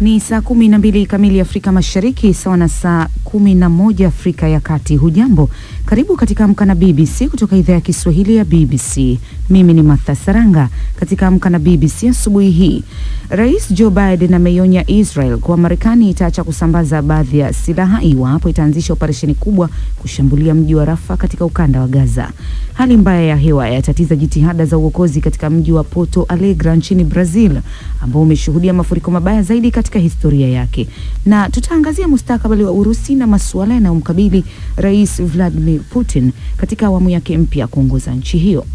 Ni saa kumi na mbili kamili Afrika Mashariki, sawa na saa kumi na moja Afrika ya Kati. Hujambo, karibu katika Amka na BBC kutoka idhaa ya Kiswahili ya BBC. Mimi ni Martha Saranga. Katika Amka na BBC asubuhi hii, Rais Joe Biden ameionya Israel kuwa Marekani itaacha kusambaza baadhi ya silaha iwapo itaanzisha operesheni kubwa kushambulia mji wa Rafa katika ukanda wa Gaza. Hali mbaya ya hewa yatatiza jitihada za uokozi katika mji wa Porto Alegre nchini Brazil ambao umeshuhudia mafuriko mabaya zaidi katika historia yake, na tutaangazia mustakabali wa Urusi na masuala yanayomkabili Rais Vladimir Putin katika awamu yake mpya kuongoza nchi hiyo.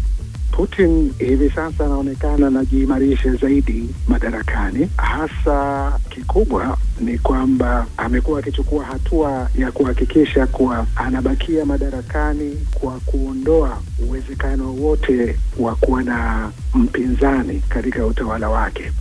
Putin hivi sasa anaonekana anajiimarisha zaidi madarakani. Hasa kikubwa ni kwamba amekuwa akichukua hatua ya kuhakikisha kuwa anabakia madarakani kwa kuondoa uwezekano wote wa kuwa na mpinzani katika utawala wake.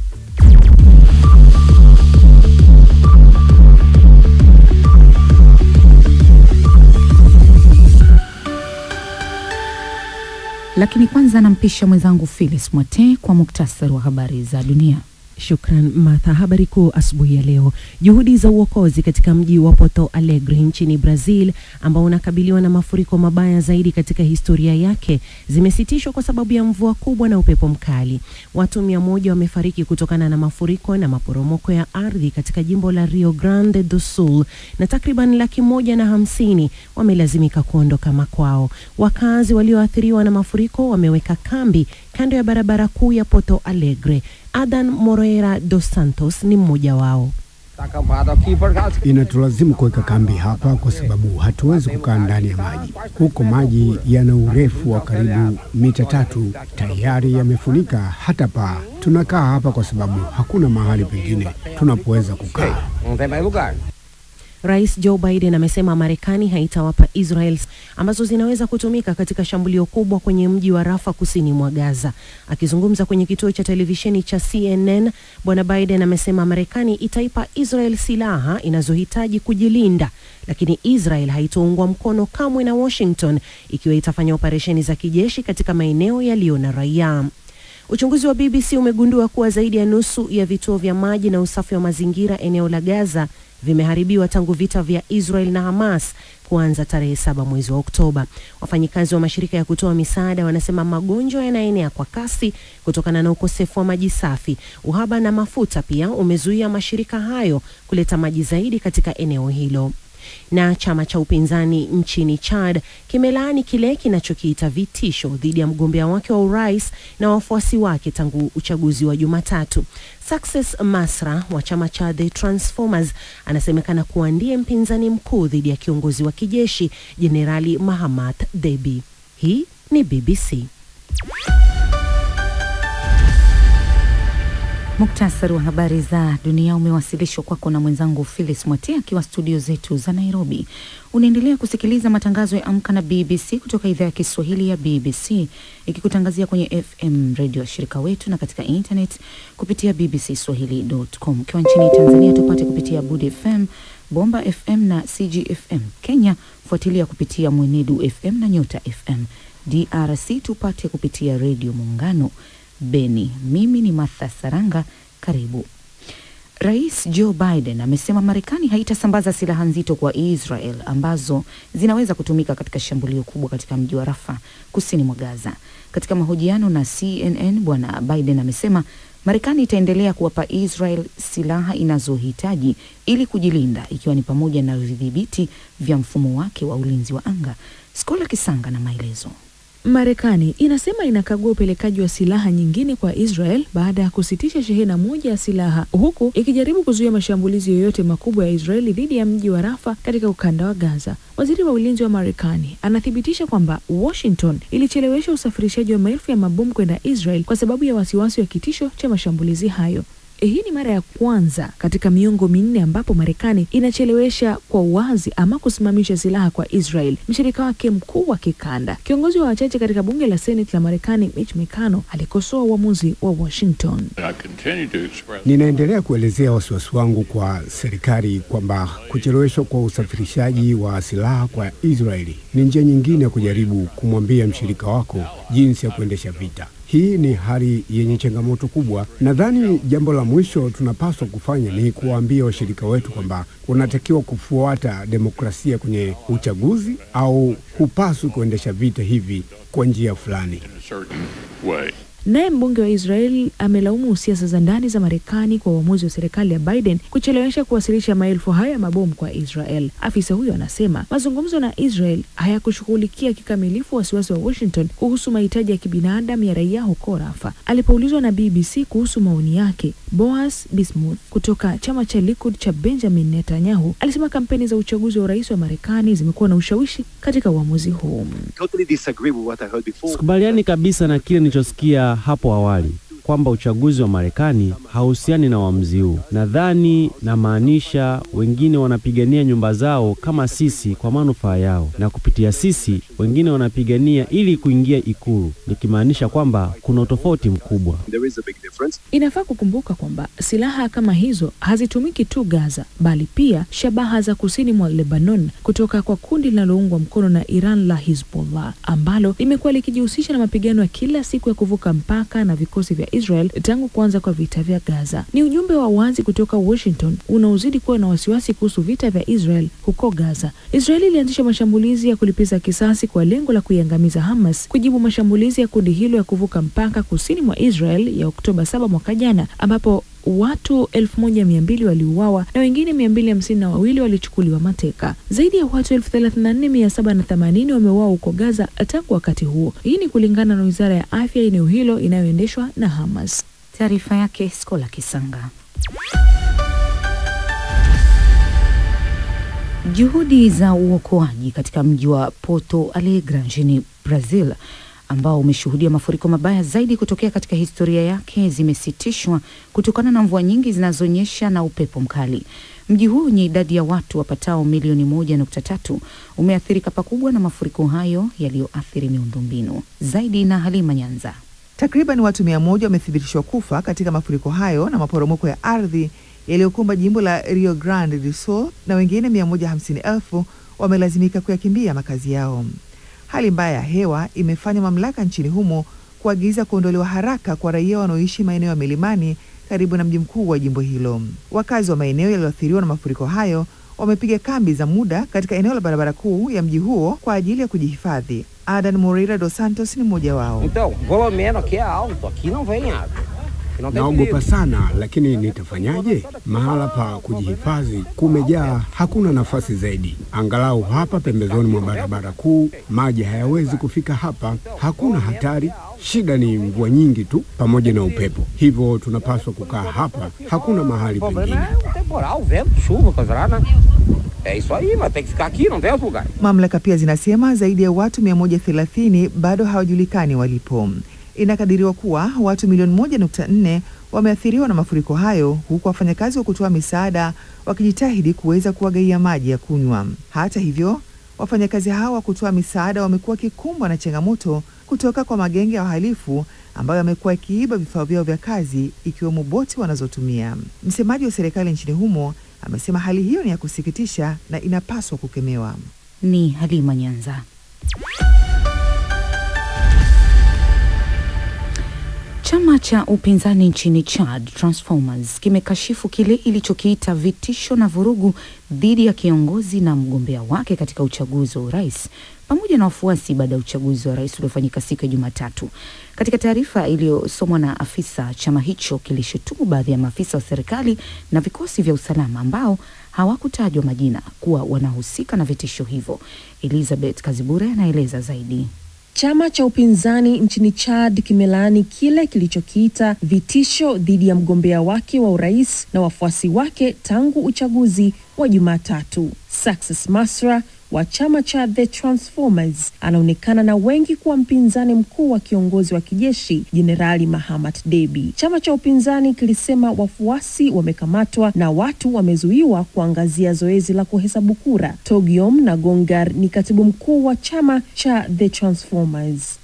Lakini kwanza nampisha mwenzangu Phyllis Mwate kwa muktasari wa habari za dunia. Shukran Martha. Habari kuu asubuhi ya leo: juhudi za uokozi katika mji wa Porto Alegre nchini Brazil, ambao unakabiliwa na mafuriko mabaya zaidi katika historia yake, zimesitishwa kwa sababu ya mvua kubwa na upepo mkali. Watu mia moja wamefariki kutokana na mafuriko na maporomoko ya ardhi katika jimbo la Rio Grande do Sul, na takriban laki moja na hamsini wamelazimika kuondoka makwao. Wakazi walioathiriwa na mafuriko wameweka kambi kando ya barabara kuu ya Porto Alegre. Adan Moreira dos Santos ni mmoja wao. Inatulazimu kuweka kambi hapa kwa sababu hatuwezi kukaa ndani ya maji. Huko maji yana urefu wa karibu mita tatu, tayari yamefunika hata paa. Tunakaa hapa kwa sababu hakuna mahali pengine tunapoweza kukaa. Rais Joe Biden amesema Marekani haitawapa Israel ambazo zinaweza kutumika katika shambulio kubwa kwenye mji wa Rafa kusini mwa Gaza. Akizungumza kwenye kituo cha televisheni cha CNN, Bwana Biden amesema Marekani itaipa Israel silaha inazohitaji kujilinda, lakini Israel haitoungwa mkono kamwe na Washington ikiwa itafanya operesheni za kijeshi katika maeneo yaliyo na raia. Uchunguzi wa BBC umegundua kuwa zaidi ya nusu ya vituo vya maji na usafi wa mazingira eneo la Gaza vimeharibiwa tangu vita vya Israel na Hamas kuanza tarehe saba mwezi wa Oktoba. Wafanyikazi wa mashirika ya kutoa misaada wanasema magonjwa yanaenea kwa kasi kutokana na ukosefu wa maji safi. Uhaba na mafuta pia umezuia mashirika hayo kuleta maji zaidi katika eneo hilo na chama cha upinzani nchini Chad kimelaani kile kinachokiita vitisho dhidi ya mgombea wake wa urais na wafuasi wake tangu uchaguzi wa Jumatatu. Success Masra wa chama cha The Transformers anasemekana kuwa ndiye mpinzani mkuu dhidi ya kiongozi wa kijeshi Jenerali Mahamat debi Hii ni BBC. Muktasari wa habari za dunia umewasilishwa kwako na mwenzangu Phyllis Mwatia akiwa studio zetu za Nairobi. Unaendelea kusikiliza matangazo ya Amka na BBC kutoka idhaa ya Kiswahili ya BBC ikikutangazia kwenye FM redio ya shirika wetu na katika internet kupitia bbcswahili.com. Ukiwa nchini Tanzania tupate kupitia Budi FM, Bomba FM na CGFM. Kenya fuatilia kupitia Mwenedu FM na Nyota FM. DRC tupate kupitia Redio Muungano Beni. Mimi ni Martha Saranga, karibu. Rais Joe Biden amesema Marekani haitasambaza silaha nzito kwa Israel ambazo zinaweza kutumika katika shambulio kubwa katika mji wa Rafa kusini mwa Gaza. Katika mahojiano na CNN, Bwana Biden amesema Marekani itaendelea kuwapa Israel silaha inazohitaji ili kujilinda, ikiwa ni pamoja na vidhibiti vya mfumo wake wa ulinzi wa anga. Skola Kisanga na maelezo. Marekani inasema inakagua upelekaji wa silaha nyingine kwa Israel baada ya kusitisha shehena moja ya silaha huku ikijaribu kuzuia mashambulizi yoyote makubwa ya Israeli dhidi ya mji wa Rafa katika ukanda wa Gaza. Waziri wa ulinzi wa Marekani anathibitisha kwamba Washington ilichelewesha usafirishaji wa maelfu ya mabomu kwenda Israel kwa sababu ya wasiwasi wa kitisho cha mashambulizi hayo. Hii ni mara ya kwanza katika miongo minne ambapo Marekani inachelewesha kwa wazi ama kusimamisha silaha kwa Israel, mshirika wake mkuu wa kikanda. Kiongozi wa wachache katika bunge la Senate la Marekani, Mitch McConnell, alikosoa uamuzi wa Washington. Ninaendelea kuelezea wasiwasi wangu kwa serikali kwamba kucheleweshwa kwa usafirishaji wa silaha kwa Israeli ni njia nyingine ya kujaribu kumwambia mshirika wako jinsi ya kuendesha vita. Hii ni hali yenye changamoto kubwa. Nadhani jambo la mwisho tunapaswa kufanya ni kuwaambia washirika wetu kwamba unatakiwa kufuata demokrasia kwenye uchaguzi au hupaswi kuendesha vita hivi kwa njia fulani. Naye mbunge wa Israel amelaumu siasa za ndani za Marekani kwa uamuzi wa serikali ya Biden kuchelewesha kuwasilisha maelfu hayo ya mabomu kwa Israel. Afisa huyo anasema mazungumzo na Israel hayakushughulikia kikamilifu wasiwasi wa Washington kuhusu mahitaji ya kibinadamu ya raia huko Rafa. Alipoulizwa na BBC kuhusu maoni yake, Boaz Bismuth kutoka chama cha Likud cha Benjamin Netanyahu alisema kampeni za uchaguzi wa urais wa Marekani zimekuwa na ushawishi katika uamuzi huu. totally disagree with what I heard before. Sikubaliani kabisa na kile nilichosikia hapo awali kwamba uchaguzi wa Marekani hauhusiani na uamuzi huu. Nadhani namaanisha wengine wanapigania nyumba zao kama sisi kwa manufaa yao, na kupitia sisi wengine wanapigania ili kuingia Ikulu, nikimaanisha kwamba kuna utofauti mkubwa. Inafaa kukumbuka kwamba silaha kama hizo hazitumiki tu Gaza, bali pia shabaha za kusini mwa Lebanon kutoka kwa kundi linaloungwa mkono na Iran la Hizbollah ambalo limekuwa likijihusisha na mapigano ya kila siku ya kuvuka mpaka na vikosi vya Israel tangu kuanza kwa vita vya Gaza. Ni ujumbe wa wazi kutoka Washington unaozidi kuwa na wasiwasi kuhusu vita vya Israel huko Gaza. Israel ilianzisha mashambulizi ya kulipiza kisasi kwa lengo la kuiangamiza Hamas kujibu mashambulizi ya kundi hilo ya kuvuka mpaka kusini mwa Israel ya Oktoba 7 mwaka jana ambapo watu elfu moja mia mbili waliuawa na wengine mia mbili hamsini na wawili walichukuliwa mateka. Zaidi ya watu elfu thelathini na nne mia saba na themanini wameuawa huko Gaza tangu wakati huo. Hii ni kulingana na wizara ya afya eneo hilo inayoendeshwa na Hamas. Taarifa yake Skola Kisanga. Juhudi za uokoaji katika mji wa Porto Alegre nchini Brazil ambao umeshuhudia mafuriko mabaya zaidi kutokea katika historia yake zimesitishwa kutokana na mvua nyingi zinazonyesha na upepo mkali. Mji huu wenye idadi ya watu wapatao milioni moja nukta tatu umeathirika pakubwa na mafuriko hayo yaliyoathiri miundombinu. Zaidi na Halima Nyanza. Takriban watu mia moja wamethibitishwa kufa katika mafuriko hayo na maporomoko ya ardhi yaliyokumba jimbo la Rio Grande do Sul na wengine mia moja hamsini elfu wamelazimika kuyakimbia makazi yao. Hali mbaya ya hewa imefanya mamlaka nchini humo kuagiza kuondolewa haraka kwa raia wanaoishi maeneo ya milimani karibu na mji mkuu wa jimbo hilo. Wakazi wa maeneo yaliyoathiriwa na mafuriko hayo wamepiga kambi za muda katika eneo la barabara kuu ya mji huo kwa ajili ya kujihifadhi. Adan Moreira dos Santos ni mmoja wao. Então, Naogopa sana, lakini nitafanyaje? Mahala pa kujihifadhi kumejaa, hakuna nafasi zaidi. Angalau hapa pembezoni mwa barabara kuu maji hayawezi kufika hapa, hakuna hatari. Shida ni mvua nyingi tu pamoja na upepo, hivyo tunapaswa kukaa hapa, hakuna mahali pengine. é o temporal, o vento, chuva, coisa lá, né? É isso aí, mas tem que ficar aqui, não tem outro lugar. Mamlaka pia zinasema zaidi ya watu 130 bado hawajulikani walipo. Inakadiriwa kuwa watu milioni moja nukta nne wameathiriwa na mafuriko hayo, huku wafanyakazi wa kutoa misaada wakijitahidi kuweza kuwagaia maji ya kunywa. Hata hivyo, wafanyakazi hao wa kutoa misaada wamekuwa kikumbwa na changamoto kutoka kwa magenge ya wahalifu ambayo yamekuwa yakiiba vifaa vyao vya kazi ikiwemo boti wanazotumia. Msemaji wa serikali nchini humo amesema hali hiyo ni ya kusikitisha na inapaswa kukemewa. Ni Halima Nyanza. Chama cha upinzani nchini Chad Transformers kimekashifu kile ilichokiita vitisho na vurugu dhidi ya kiongozi na mgombea wake katika uchaguzi wa urais pamoja na wafuasi baada ya uchaguzi wa rais uliofanyika siku ya Jumatatu. Katika taarifa iliyosomwa na afisa, chama hicho kilishutumu baadhi ya maafisa wa serikali na vikosi vya usalama ambao hawakutajwa majina kuwa wanahusika na vitisho hivyo. Elizabeth Kazibure anaeleza zaidi. Chama cha upinzani nchini Chad kimelaani kile kilichokiita vitisho dhidi ya mgombea wake wa urais na wafuasi wake tangu uchaguzi wa Jumatatu. Success Masra wa chama cha The Transformers anaonekana na wengi kuwa mpinzani mkuu wa kiongozi wa kijeshi Jenerali Mahamat Debi. Chama cha upinzani kilisema wafuasi wamekamatwa na watu wamezuiwa kuangazia zoezi la kuhesabu kura. Togiom na Gongar ni katibu mkuu wa chama cha The Transformers.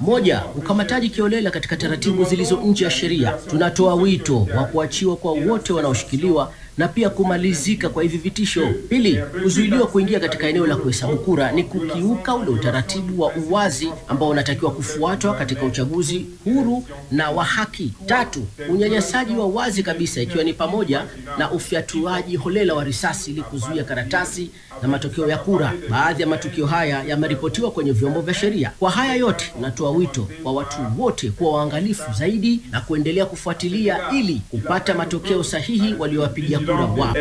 Moja, ukamataji kiolela katika taratibu zilizo nje ya sheria. Tunatoa wito wa kuachiwa kwa wote wanaoshikiliwa na pia kumalizika kwa hivi vitisho. Pili, kuzuiliwa kuingia katika eneo la kuhesabu kura ni kukiuka ule utaratibu wa uwazi ambao unatakiwa kufuatwa katika uchaguzi huru na wa haki. Tatu, unyanyasaji wa wazi kabisa, ikiwa ni pamoja na ufyatuaji holela wa risasi ili kuzuia karatasi na matokeo ya kura. Baadhi ya matukio haya yameripotiwa kwenye vyombo vya sheria. Kwa haya yote, natoa wito kwa watu wote kuwa waangalifu zaidi na kuendelea kufuatilia ili kupata matokeo sahihi waliowapigia kura wao.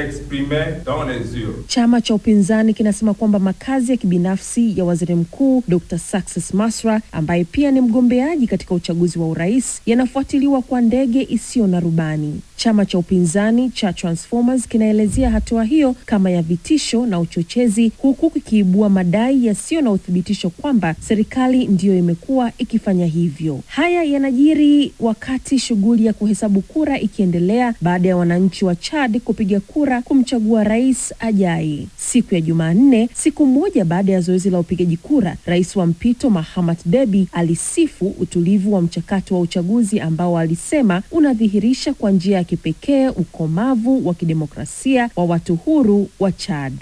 Chama cha upinzani kinasema kwamba makazi ya kibinafsi ya waziri mkuu Dr. Success Masra ambaye pia ni mgombeaji katika uchaguzi wa urais yanafuatiliwa kwa ndege isiyo na rubani. Chama cha upinzani cha Transformers kinaelezea hatua hiyo kama ya vitisho na uchochezi, huku kikiibua madai yasiyo na uthibitisho kwamba serikali ndiyo imekuwa ikifanya hivyo. Haya yanajiri wakati shughuli ya kuhesabu kura ikiendelea baada ya wananchi wa Chad kupiga kura kumchagua rais ajai siku ya Jumanne, siku moja baada ya zoezi la upigaji kura. Rais wa mpito Mahamat debi alisifu utulivu wa mchakato wa uchaguzi ambao alisema unadhihirisha kwa njia ya kipekee ukomavu wa kidemokrasia wa watu huru wa Chad.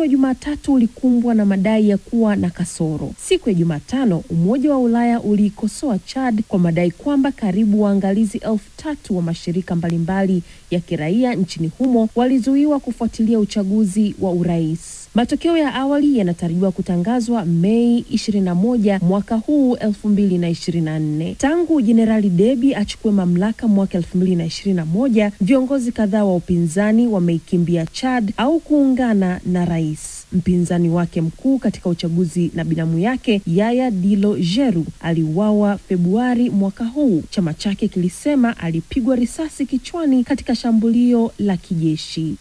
Wa Jumatatu ulikumbwa na madai ya kuwa na kasoro. Siku ya Jumatano, Umoja wa Ulaya uliikosoa Chad kwa madai kwamba karibu waangalizi elfu tatu wa mashirika mbalimbali ya kiraia nchini humo walizuiwa kufuatilia uchaguzi wa urais. Matokeo ya awali yanatarajiwa kutangazwa Mei 21 mwaka huu 2024. Tangu Jenerali Deby achukue mamlaka mwaka 2021, viongozi kadhaa wa upinzani wameikimbia Chad au kuungana na rais. Mpinzani wake mkuu katika uchaguzi na binamu yake Yaya Dilo Jeru aliuawa Februari mwaka huu. Chama chake kilisema alipigwa risasi kichwani katika shambulio la kijeshi.